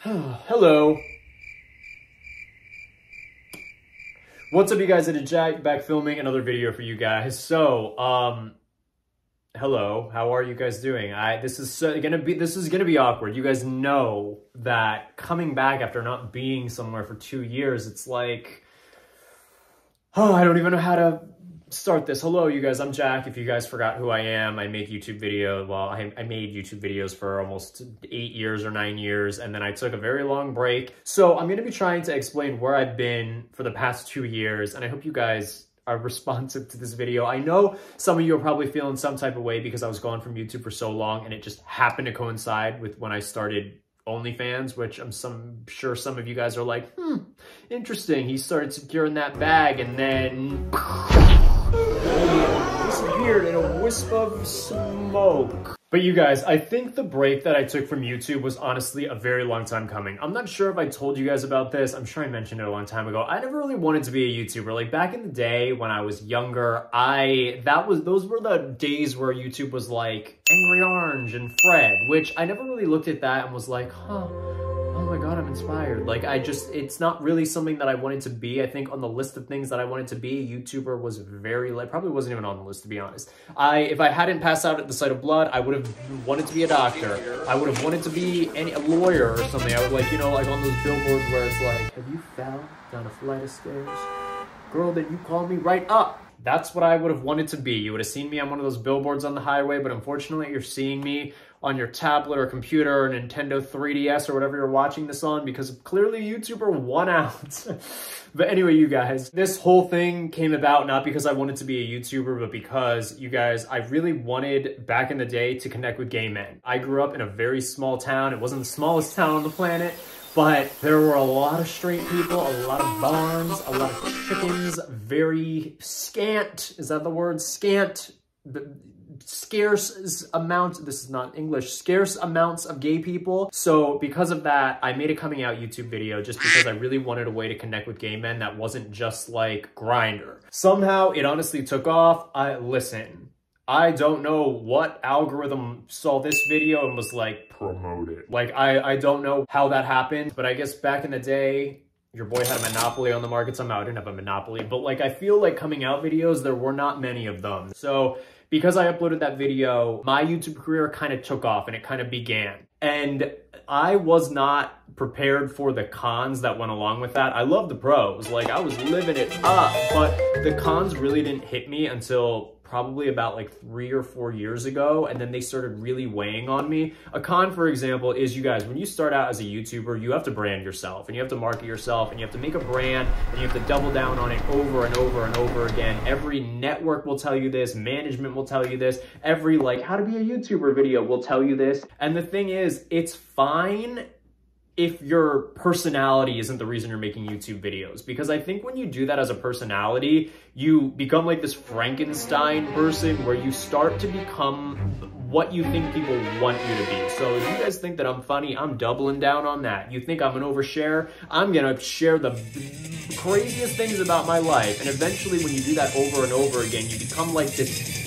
Hello. What's up, you guys? It's Jack back filming another video for you guys. So, um, hello. How are you guys doing? I this is so, gonna be this is gonna be awkward. You guys know that coming back after not being somewhere for two years, it's like, oh, I don't even know how to start this. Hello, you guys. I'm Jack. If you guys forgot who I am, I make YouTube video. Well, I, I made YouTube videos for almost eight years or nine years, and then I took a very long break. So I'm going to be trying to explain where I've been for the past two years, and I hope you guys are responsive to this video. I know some of you are probably feeling some type of way because I was gone from YouTube for so long, and it just happened to coincide with when I started OnlyFans, which I'm some sure some of you guys are like, hmm, interesting. He started securing that bag and then disappeared in a wisp of smoke. But you guys, I think the break that I took from YouTube was honestly a very long time coming. I'm not sure if I told you guys about this. I'm sure I mentioned it a long time ago. I never really wanted to be a YouTuber. Like back in the day when I was younger, I that was those were the days where YouTube was like Angry Orange and Fred, which I never really looked at that and was like, huh, god, I'm inspired. Like, I just, it's not really something that I wanted to be. I think on the list of things that I wanted to be, YouTuber was very, like, probably wasn't even on the list, to be honest. I, if I hadn't passed out at the sight of blood, I would have wanted to be a doctor. I would have wanted to be any, a lawyer or something. I would, like, you know, like on those billboards where it's like, have you fell down a flight of stairs? Girl, did you call me right up? That's what I would have wanted to be. You would have seen me on one of those billboards on the highway, but unfortunately you're seeing me on your tablet or computer or Nintendo 3DS or whatever you're watching this on because clearly YouTuber won out. but anyway, you guys, this whole thing came about not because I wanted to be a YouTuber, but because you guys, I really wanted back in the day to connect with gay men. I grew up in a very small town. It wasn't the smallest town on the planet, but there were a lot of straight people, a lot of barns, a lot of chickens, very scant, is that the word? Scant scarce amount, this is not English, scarce amounts of gay people. So because of that, I made a coming out YouTube video just because I really wanted a way to connect with gay men that wasn't just like Grindr. Somehow it honestly took off. I listen. I don't know what algorithm saw this video and was like, promote it. Like, I, I don't know how that happened, but I guess back in the day, your boy had a monopoly on the market somehow. I didn't have a monopoly, but like, I feel like coming out videos, there were not many of them. So because I uploaded that video, my YouTube career kind of took off and it kind of began. And I was not prepared for the cons that went along with that. I love the pros, like I was living it up, but the cons really didn't hit me until probably about like three or four years ago, and then they started really weighing on me. A con, for example, is you guys, when you start out as a YouTuber, you have to brand yourself, and you have to market yourself, and you have to make a brand, and you have to double down on it over and over and over again. Every network will tell you this, management will tell you this, every like how to be a YouTuber video will tell you this. And the thing is, it's fine if your personality isn't the reason you're making YouTube videos. Because I think when you do that as a personality, you become like this Frankenstein person where you start to become what you think people want you to be. So if you guys think that I'm funny, I'm doubling down on that. You think I'm an overshare, I'm gonna share the craziest things about my life. And eventually when you do that over and over again, you become like this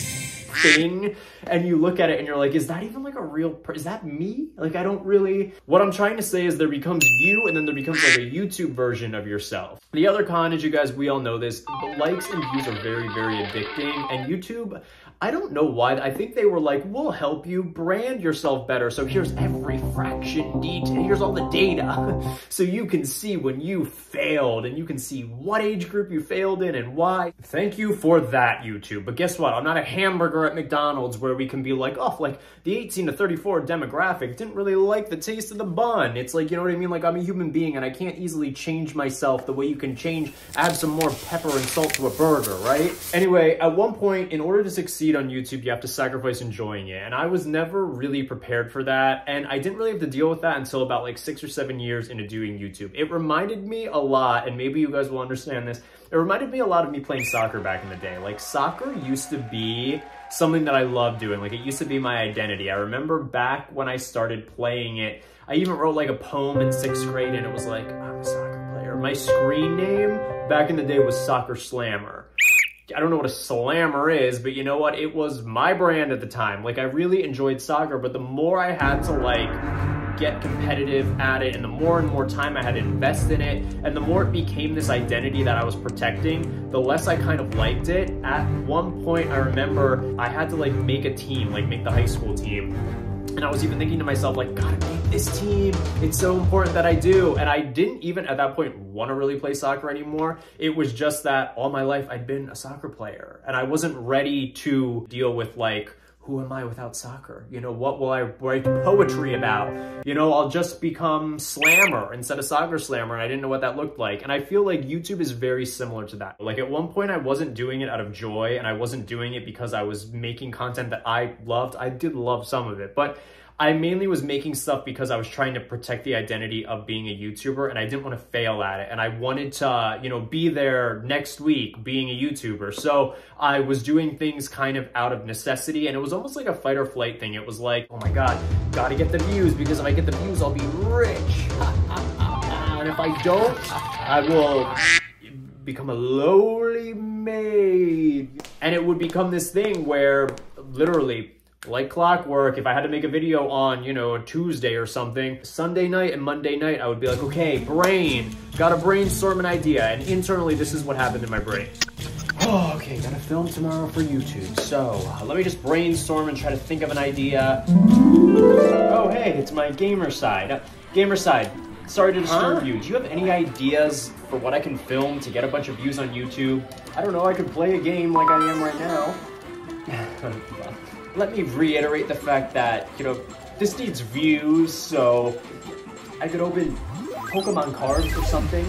thing and you look at it and you're like, is that even like a real, is that me? Like, I don't really, what I'm trying to say is there becomes you and then there becomes like a YouTube version of yourself. The other con is you guys, we all know this, but likes and views are very, very addicting and YouTube, I don't know why. I think they were like, we'll help you brand yourself better. So here's every fraction detail. Here's all the data. so you can see when you failed and you can see what age group you failed in and why. Thank you for that, YouTube. But guess what? I'm not a hamburger at McDonald's where we can be like, oh, like the 18 to 34 demographic didn't really like the taste of the bun. It's like, you know what I mean? Like I'm a human being and I can't easily change myself the way you can change, add some more pepper and salt to a burger, right? Anyway, at one point, in order to succeed on YouTube, you have to sacrifice enjoying it. And I was never really prepared for that. And I didn't really have to deal with that until about like six or seven years into doing YouTube. It reminded me a lot, and maybe you guys will understand this, it reminded me a lot of me playing soccer back in the day. Like soccer used to be something that I loved doing. Like it used to be my identity. I remember back when I started playing it, I even wrote like a poem in sixth grade and it was like, I'm a soccer player. My screen name back in the day was Soccer Slammer. I don't know what a slammer is, but you know what? It was my brand at the time. Like I really enjoyed soccer, but the more I had to like get competitive at it and the more and more time I had to invest in it and the more it became this identity that I was protecting, the less I kind of liked it. At one point, I remember I had to like make a team, like make the high school team. And I was even thinking to myself, like, gotta make this team. It's so important that I do. And I didn't even at that point want to really play soccer anymore. It was just that all my life I'd been a soccer player and I wasn't ready to deal with like, who am I without soccer? You know, what will I write poetry about? You know, I'll just become slammer instead of soccer slammer. And I didn't know what that looked like. And I feel like YouTube is very similar to that. Like at one point I wasn't doing it out of joy and I wasn't doing it because I was making content that I loved. I did love some of it, but I mainly was making stuff because I was trying to protect the identity of being a YouTuber and I didn't want to fail at it. And I wanted to, you know, be there next week being a YouTuber. So I was doing things kind of out of necessity and it was almost like a fight or flight thing. It was like, oh my God, gotta get the views because if I get the views, I'll be rich. and if I don't, I will become a lowly maid. And it would become this thing where literally like clockwork, if I had to make a video on, you know, a Tuesday or something, Sunday night and Monday night, I would be like, okay, brain, gotta brainstorm an idea. And internally, this is what happened in my brain. Oh, okay, gotta film tomorrow for YouTube. So, uh, let me just brainstorm and try to think of an idea. Oh, hey, it's my gamer side. Uh, gamer side, sorry to disturb huh? you. Do you have any ideas for what I can film to get a bunch of views on YouTube? I don't know, I could play a game like I am right now. let me reiterate the fact that, you know, this needs views, so I could open Pokemon cards or something.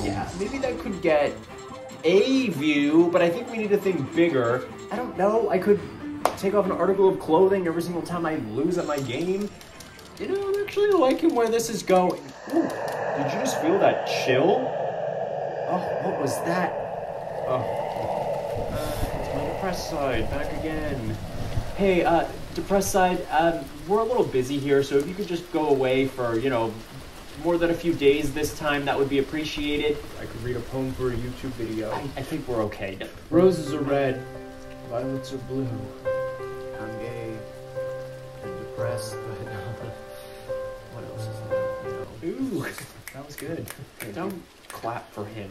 Yeah, maybe that could get a view, but I think we need to think bigger. I don't know, I could take off an article of clothing every single time I lose at my game. You know, I'm actually liking where this is going. Ooh, did you just feel that chill? Oh, what was that? Oh, depressed side, back again. Hey, uh, depressed side, um, we're a little busy here, so if you could just go away for, you know, more than a few days this time, that would be appreciated. I could read a poem for a YouTube video. I, I think we're okay. Roses are red, violets are blue. I'm gay and depressed, but what else is there? You know? Ooh, that was good. Don't clap for him.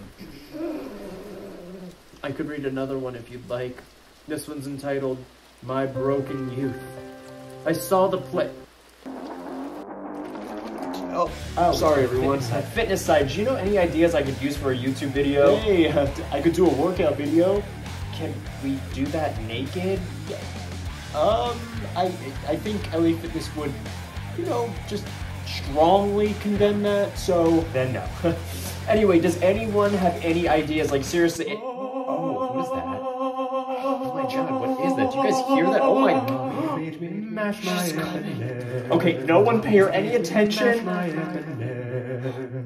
I could read another one if you'd like. This one's entitled My Broken Youth. I saw the play. Oh, oh, sorry everyone. Fitness side. Fitness side. Do you know any ideas I could use for a YouTube video? Hey, uh, I could do a workout video. Can we do that naked? Um, I I think LA Fitness would, you know, just strongly condemn that. So then no. anyway, does anyone have any ideas? Like seriously. It, you guys hear that? Oh my god. Okay, no one pay her any attention. It's my divas.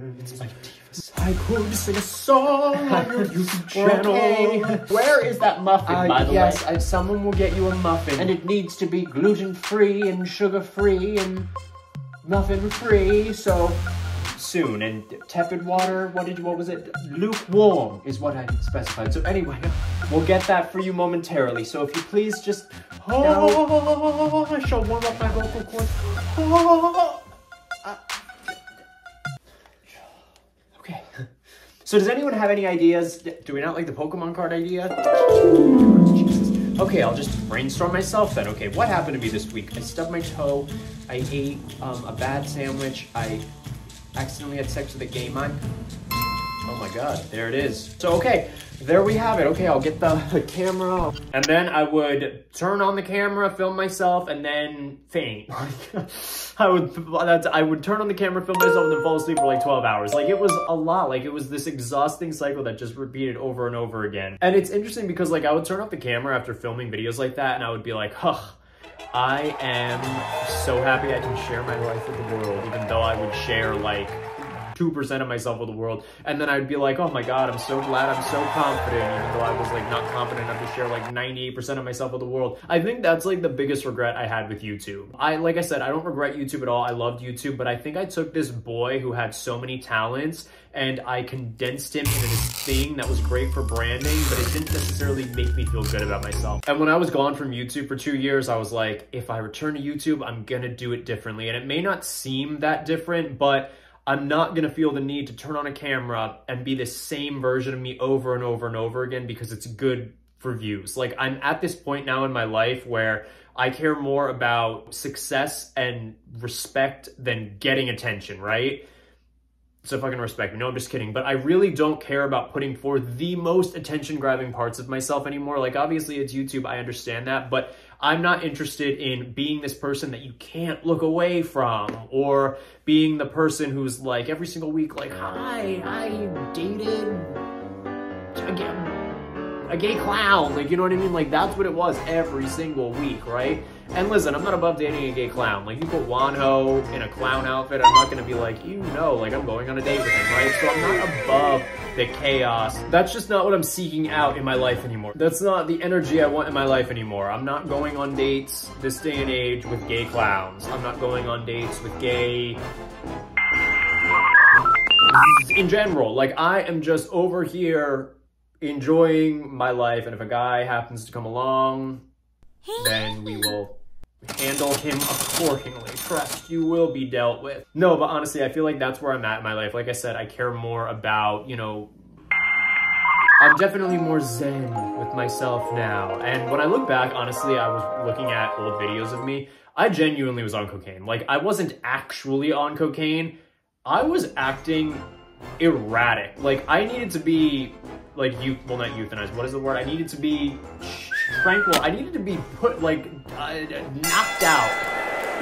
I could sing a song on your YouTube channel. Okay. Where is that muffin, uh, by the yes, way? Yes, someone will get you a muffin. And it needs to be gluten-free and sugar-free and muffin-free, so soon. And tepid water, what did what was it? Lukewarm is what I specified. So anyway, we'll get that for you momentarily. So if you please just, oh, I shall warm up my vocal cords. Oh, So does anyone have any ideas? Do we not like the Pokemon card idea? Jesus. Okay, I'll just brainstorm myself then. Okay, what happened to me this week? I stubbed my toe. I ate um, a bad sandwich. I accidentally had sex with a gay man. My god, there it is. So, okay, there we have it. Okay, I'll get the, the camera. And then I would turn on the camera, film myself, and then faint. I would I would turn on the camera, film myself, and then fall asleep for like 12 hours. Like, it was a lot. Like, it was this exhausting cycle that just repeated over and over again. And it's interesting because, like, I would turn off the camera after filming videos like that, and I would be like, huh, I am so happy I can share my life with the world, even though I would share like 2% of myself with the world. And then I'd be like, oh my God, I'm so glad I'm so confident, even though I was like not confident enough to share like 98% of myself with the world. I think that's like the biggest regret I had with YouTube. I, like I said, I don't regret YouTube at all. I loved YouTube, but I think I took this boy who had so many talents and I condensed him into this thing that was great for branding, but it didn't necessarily make me feel good about myself. And when I was gone from YouTube for two years, I was like, if I return to YouTube, I'm gonna do it differently. And it may not seem that different, but I'm not going to feel the need to turn on a camera and be the same version of me over and over and over again because it's good for views. Like I'm at this point now in my life where I care more about success and respect than getting attention, right? So fucking respect me. No, I'm just kidding. But I really don't care about putting forth the most attention grabbing parts of myself anymore. Like obviously it's YouTube. I understand that, but I'm not interested in being this person that you can't look away from or being the person who's like every single week, like, hi, I dated again a gay clown. Like, you know what I mean? Like, that's what it was every single week, right? And listen, I'm not above dating a gay clown. Like, you put Wonho in a clown outfit, I'm not gonna be like, you know, like, I'm going on a date with him, right? So I'm not above the chaos. That's just not what I'm seeking out in my life anymore. That's not the energy I want in my life anymore. I'm not going on dates this day and age with gay clowns. I'm not going on dates with gay in general. Like, I am just over here enjoying my life. And if a guy happens to come along, then we will handle him accordingly. Trust you will be dealt with. No, but honestly, I feel like that's where I'm at in my life. Like I said, I care more about, you know, I'm definitely more zen with myself now. And when I look back, honestly, I was looking at old videos of me. I genuinely was on cocaine. Like, I wasn't actually on cocaine. I was acting erratic. Like, I needed to be like you well not euthanized. What is the word? I needed to be tranquil. I needed to be put like uh, knocked out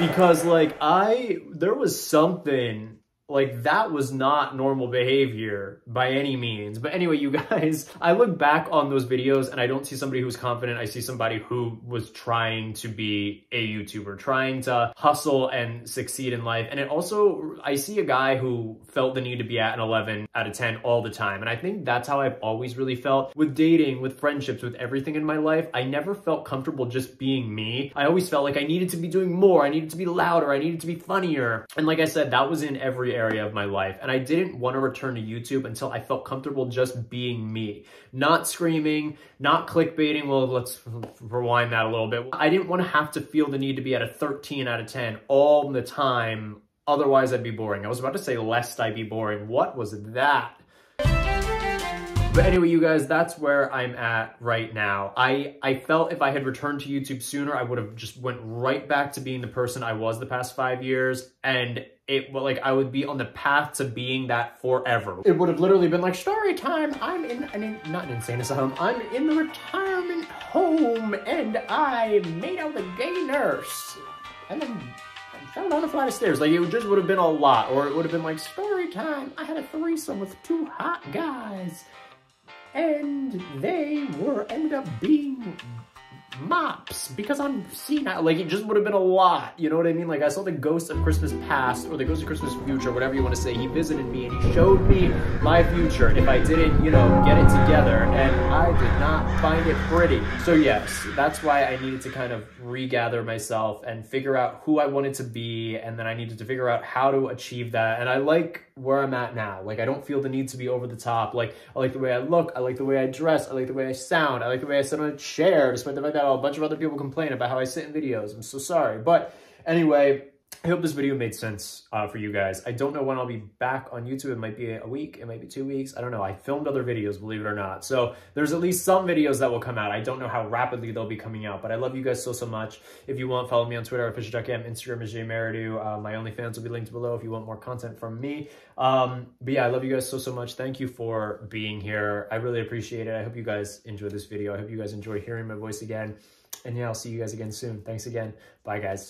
because like i there was something like that was not normal behavior by any means. But anyway, you guys, I look back on those videos and I don't see somebody who's confident. I see somebody who was trying to be a YouTuber, trying to hustle and succeed in life. And it also, I see a guy who felt the need to be at an 11 out of 10 all the time. And I think that's how I've always really felt with dating, with friendships, with everything in my life. I never felt comfortable just being me. I always felt like I needed to be doing more. I needed to be louder. I needed to be funnier. And like I said, that was in every area of my life. And I didn't want to return to YouTube until I felt comfortable just being me, not screaming, not clickbaiting. Well, let's rewind that a little bit. I didn't want to have to feel the need to be at a 13 out of 10 all the time. Otherwise, I'd be boring. I was about to say, lest I be boring. What was that? But anyway, you guys, that's where I'm at right now. I, I felt if I had returned to YouTube sooner, I would have just went right back to being the person I was the past five years. And it like I would be on the path to being that forever. It would have literally been like story time. I'm in an not an insane asylum. I'm in the retirement home and I made out a gay nurse. And then fell down a flight of stairs. Like it just would have been a lot. Or it would have been like story time. I had a threesome with two hot guys and they were ended up being mops because I'm senile. Like, it just would have been a lot. You know what I mean? Like, I saw the ghost of Christmas past or the ghost of Christmas future, whatever you want to say. He visited me and he showed me my future if I didn't, you know, get it together. And I did not find it pretty. So, yes, that's why I needed to kind of regather myself and figure out who I wanted to be. And then I needed to figure out how to achieve that. And I like where I'm at now. Like, I don't feel the need to be over the top. Like, I like the way I look. I like the way I dress. I like the way I sound. I like the way I sit on a chair, despite the fact that a bunch of other people complain about how I sit in videos. I'm so sorry. But anyway, I hope this video made sense uh, for you guys. I don't know when I'll be back on YouTube. It might be a week. It might be two weeks. I don't know. I filmed other videos, believe it or not. So there's at least some videos that will come out. I don't know how rapidly they'll be coming out, but I love you guys so, so much. If you want, follow me on Twitter Fisher.cam. Instagram is jmerridew. Uh, my OnlyFans will be linked below if you want more content from me. Um, but yeah, I love you guys so, so much. Thank you for being here. I really appreciate it. I hope you guys enjoyed this video. I hope you guys enjoy hearing my voice again. And yeah, I'll see you guys again soon. Thanks again. Bye, guys.